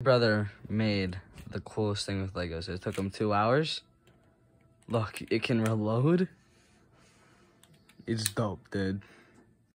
brother made the coolest thing with Legos. It took him two hours. Look, it can reload. It's dope, dude.